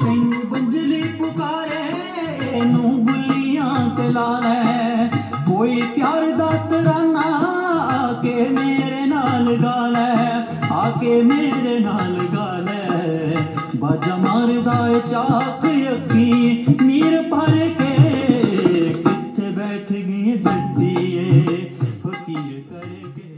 ਤੈਨੂੰ ਬੰਜਲੀ ਪੁਕਾਰੇ ਇਹਨੂੰ ਗੁੱਲੀਆਂ ਤੇ ਲਾ ਲੈ ਕੋਈ ਪਿਆਰ ਦਾ ਤਰਾਨਾ ਆ ਕੇ ਮੇਰੇ ਨਾਲ ਗਾ ਲੈ ਆ ਕੇ ਮੇਰੇ ਨਾਲ ਗਾ ਲੈ ਬਾਜਾ ਮਾਰਦਾ ਏ ਚਾਕ ਅੱਖੀ ਮੀਰ ਭਰ ਕੇ ਕਿੱਥੇ ਬੈਠ ਗਈ ਜੱਟੀਏ ਫਕੀਰ ਕਰਕੇ